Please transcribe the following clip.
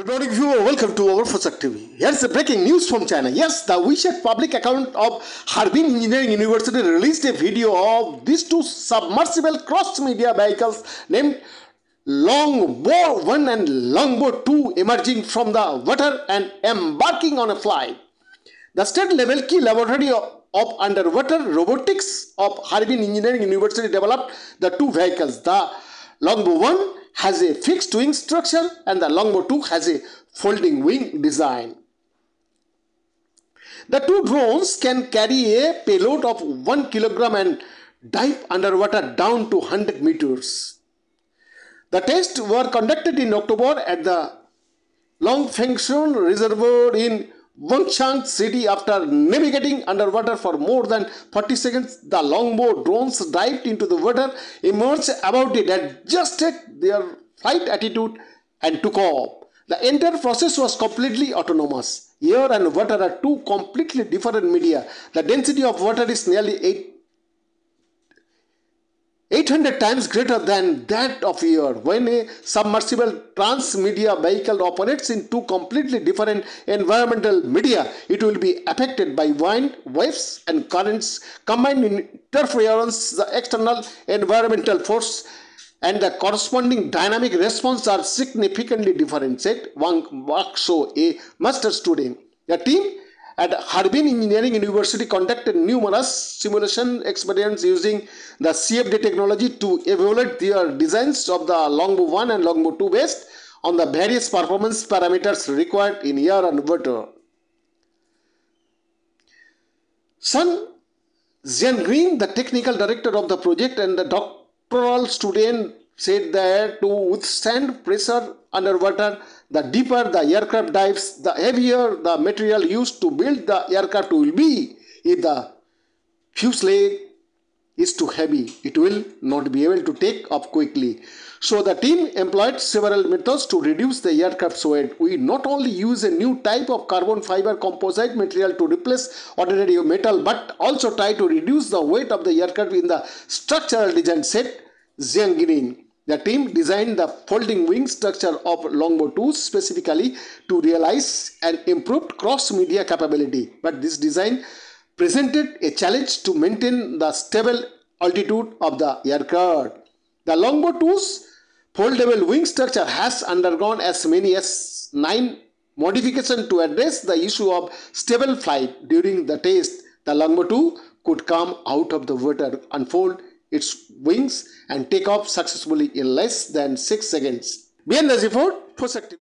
Good morning, viewer. Welcome to our Fosaac TV. Here's the breaking news from China. Yes, the WeChat public account of Harbin Engineering University released a video of these two submersible cross-media vehicles named Longboat 1 and Longboat 2 emerging from the water and embarking on a flight. The state-level key laboratory of underwater robotics of Harbin Engineering University developed the two vehicles. The Longboat 1 has a fixed wing structure and the Longboat 2 has a folding wing design. The two drones can carry a payload of 1 kilogram and dive underwater down to 100 meters. The tests were conducted in October at the Longfengshan Reservoir in Wengchang city after navigating underwater for more than 40 seconds. The longboat drones dived into the water, emerged about it, adjusted their flight attitude and took off. The entire process was completely autonomous. Air and water are two completely different media. The density of water is nearly 8 800 times greater than that of air. When a submersible transmedia vehicle operates in two completely different environmental media, it will be affected by wind, waves, and currents, combined interference, the external environmental force, and the corresponding dynamic response are significantly different, said Wang Wakso, a master student. The team at Harbin Engineering University conducted numerous simulation experiments using the CFD technology to evaluate their designs of the Longbow 1 and Longbow 2 based on the various performance parameters required in air and water. Sun Green, the technical director of the project and the doctoral student said that to withstand pressure underwater, the deeper the aircraft dives, the heavier the material used to build the aircraft will be. If the fuselage is too heavy, it will not be able to take off quickly. So the team employed several methods to reduce the aircraft's weight. We not only use a new type of carbon fiber composite material to replace ordinary metal, but also try to reduce the weight of the aircraft in the structural design, said Zhang the team designed the folding wing structure of Longbow 2 specifically to realize an improved cross-media capability. But this design presented a challenge to maintain the stable altitude of the aircraft. The Longbow 2's foldable wing structure has undergone as many as 9 modifications to address the issue of stable flight. During the test, the Longbow 2 could come out of the water, unfold its wings and take off successfully in less than 6 seconds. Bien Naziford, Perspective.